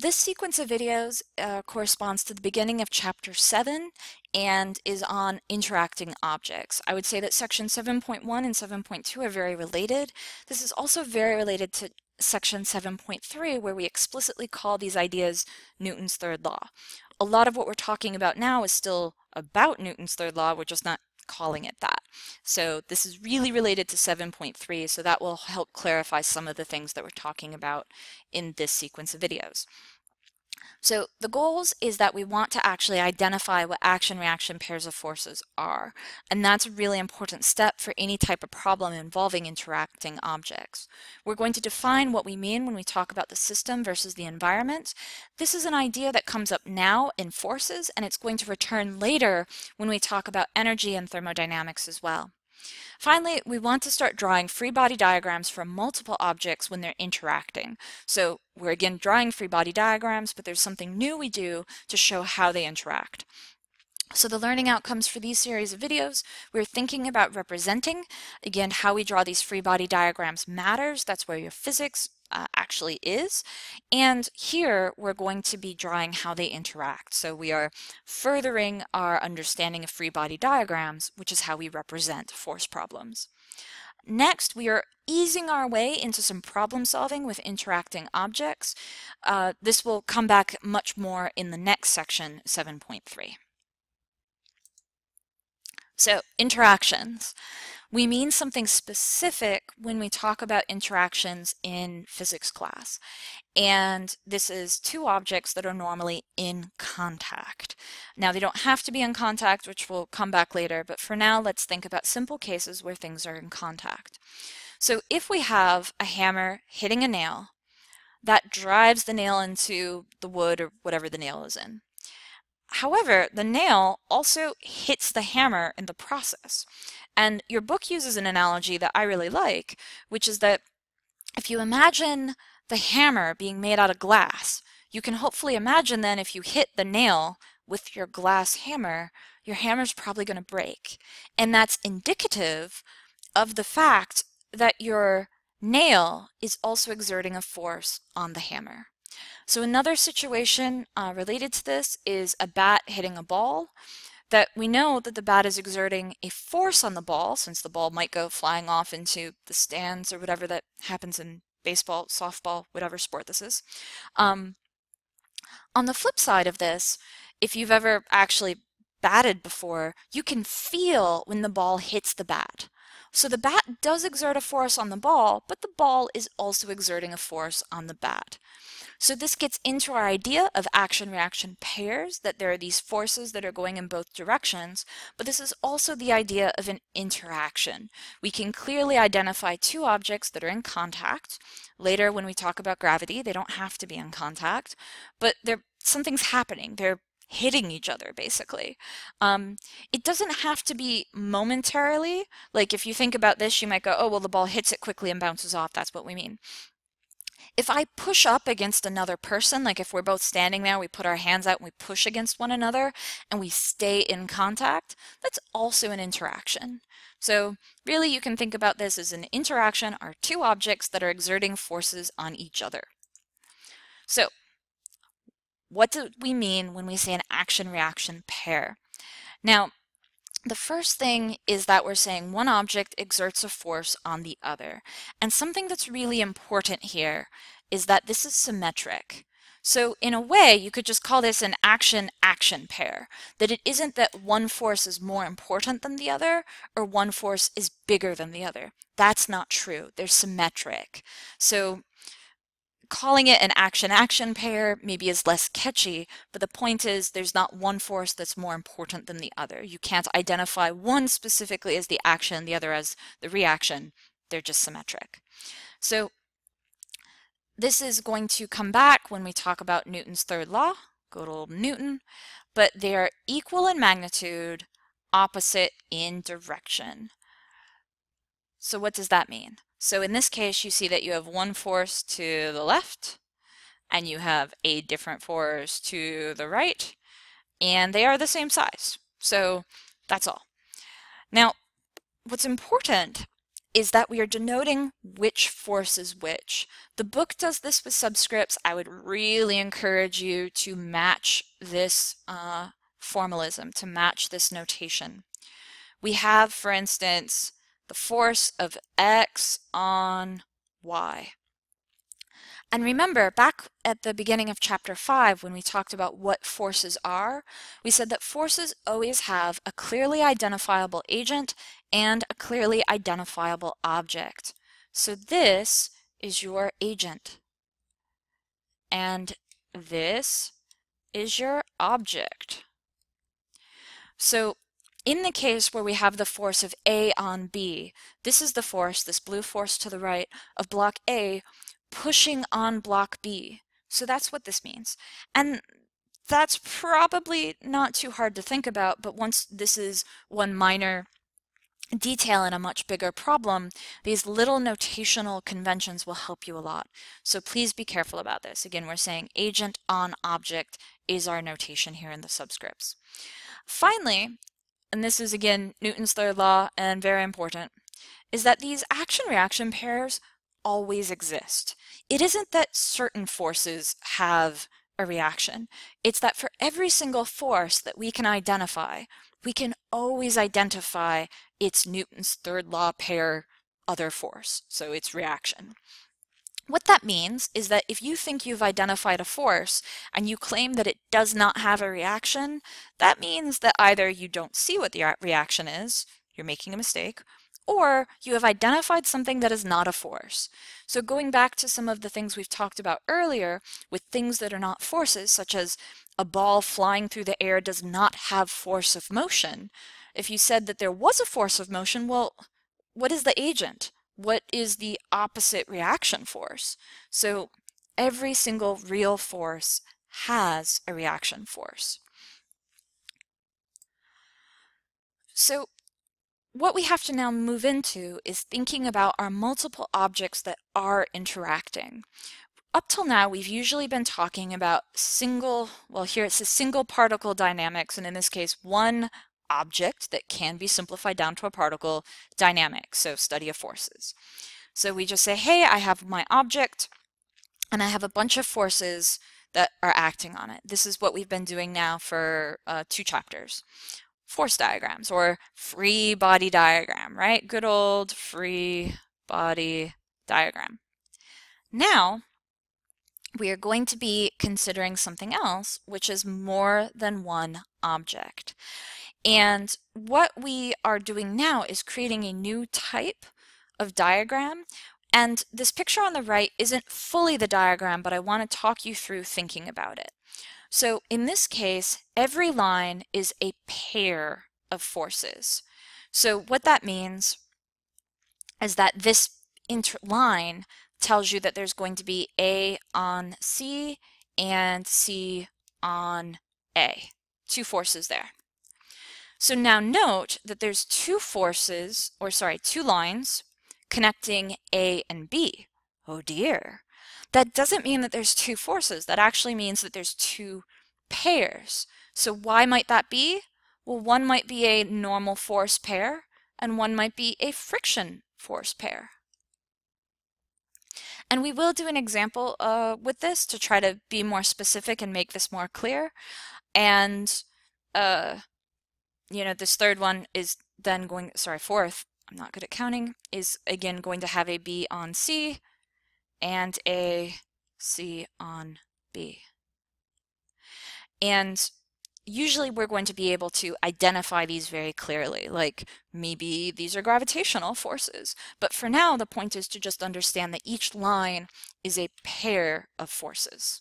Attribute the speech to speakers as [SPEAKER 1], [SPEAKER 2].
[SPEAKER 1] This sequence of videos uh, corresponds to the beginning of chapter 7 and is on interacting objects. I would say that section 7.1 and 7.2 are very related. This is also very related to section 7.3 where we explicitly call these ideas Newton's third law. A lot of what we're talking about now is still about Newton's third law, we're just not calling it that. So this is really related to 7.3, so that will help clarify some of the things that we're talking about in this sequence of videos. So the goals is that we want to actually identify what action-reaction pairs of forces are. And that's a really important step for any type of problem involving interacting objects. We're going to define what we mean when we talk about the system versus the environment. This is an idea that comes up now in forces, and it's going to return later when we talk about energy and thermodynamics as well. Finally, we want to start drawing free body diagrams for multiple objects when they're interacting. So we're again drawing free body diagrams, but there's something new we do to show how they interact. So the learning outcomes for these series of videos, we're thinking about representing. Again, how we draw these free body diagrams matters. That's where your physics uh, actually is. And here we're going to be drawing how they interact. So we are furthering our understanding of free body diagrams, which is how we represent force problems. Next, we are easing our way into some problem solving with interacting objects. Uh, this will come back much more in the next section, 7.3. So interactions. We mean something specific when we talk about interactions in physics class. And this is two objects that are normally in contact. Now they don't have to be in contact, which will come back later, but for now let's think about simple cases where things are in contact. So if we have a hammer hitting a nail, that drives the nail into the wood or whatever the nail is in. However, the nail also hits the hammer in the process. And your book uses an analogy that I really like, which is that if you imagine the hammer being made out of glass, you can hopefully imagine then if you hit the nail with your glass hammer, your hammer's probably going to break. And that's indicative of the fact that your nail is also exerting a force on the hammer. So another situation uh, related to this is a bat hitting a ball that we know that the bat is exerting a force on the ball since the ball might go flying off into the stands or whatever that happens in baseball, softball, whatever sport this is. Um, on the flip side of this, if you've ever actually batted before, you can feel when the ball hits the bat. So the bat does exert a force on the ball, but the ball is also exerting a force on the bat. So this gets into our idea of action-reaction pairs, that there are these forces that are going in both directions, but this is also the idea of an interaction. We can clearly identify two objects that are in contact. Later, when we talk about gravity, they don't have to be in contact, but something's happening. They're hitting each other basically. Um, it doesn't have to be momentarily. Like if you think about this, you might go, oh, well, the ball hits it quickly and bounces off. That's what we mean. If I push up against another person, like if we're both standing there, we put our hands out and we push against one another and we stay in contact, that's also an interaction. So really you can think about this as an interaction are two objects that are exerting forces on each other. So what do we mean when we say an action-reaction pair? Now, the first thing is that we're saying one object exerts a force on the other. And something that's really important here is that this is symmetric. So in a way, you could just call this an action-action pair, that it isn't that one force is more important than the other, or one force is bigger than the other. That's not true. They're symmetric. So calling it an action-action pair maybe is less catchy, but the point is there's not one force that's more important than the other. You can't identify one specifically as the action, the other as the reaction. They're just symmetric. So this is going to come back when we talk about Newton's third law, good old Newton, but they are equal in magnitude, opposite in direction. So what does that mean? So in this case, you see that you have one force to the left, and you have a different force to the right, and they are the same size. So that's all. Now, what's important is that we are denoting which force is which. The book does this with subscripts. I would really encourage you to match this uh, formalism, to match this notation. We have, for instance, the force of x on y. And remember, back at the beginning of chapter 5, when we talked about what forces are, we said that forces always have a clearly identifiable agent and a clearly identifiable object. So this is your agent. And this is your object. So in the case where we have the force of A on B, this is the force, this blue force to the right, of block A pushing on block B. So that's what this means. And that's probably not too hard to think about, but once this is one minor detail in a much bigger problem, these little notational conventions will help you a lot. So please be careful about this. Again, we're saying agent on object is our notation here in the subscripts. Finally, and this is again Newton's third law and very important, is that these action-reaction pairs always exist. It isn't that certain forces have a reaction. It's that for every single force that we can identify, we can always identify its Newton's third law pair other force, so its reaction. What that means is that if you think you've identified a force and you claim that it does not have a reaction, that means that either you don't see what the reaction is, you're making a mistake, or you have identified something that is not a force. So going back to some of the things we've talked about earlier with things that are not forces, such as a ball flying through the air does not have force of motion. If you said that there was a force of motion, well, what is the agent? What is the opposite reaction force? So every single real force has a reaction force. So what we have to now move into is thinking about our multiple objects that are interacting. Up till now, we've usually been talking about single, well here it says single particle dynamics, and in this case, one object that can be simplified down to a particle dynamic, so study of forces. So we just say, hey, I have my object, and I have a bunch of forces that are acting on it. This is what we've been doing now for uh, two chapters force diagrams or free body diagram, right? Good old free body diagram. Now, we are going to be considering something else, which is more than one object. And what we are doing now is creating a new type of diagram. And this picture on the right isn't fully the diagram, but I want to talk you through thinking about it. So in this case, every line is a pair of forces. So what that means is that this line tells you that there's going to be A on C and C on A. Two forces there. So now note that there's two forces, or sorry, two lines connecting A and B. Oh dear. That doesn't mean that there's two forces. That actually means that there's two pairs. So why might that be? Well, one might be a normal force pair, and one might be a friction force pair. And we will do an example uh, with this to try to be more specific and make this more clear. And, uh, you know, this third one is then going, sorry, fourth, I'm not good at counting, is again going to have a B on C, and a C on B. And usually we're going to be able to identify these very clearly, like maybe these are gravitational forces. But for now, the point is to just understand that each line is a pair of forces.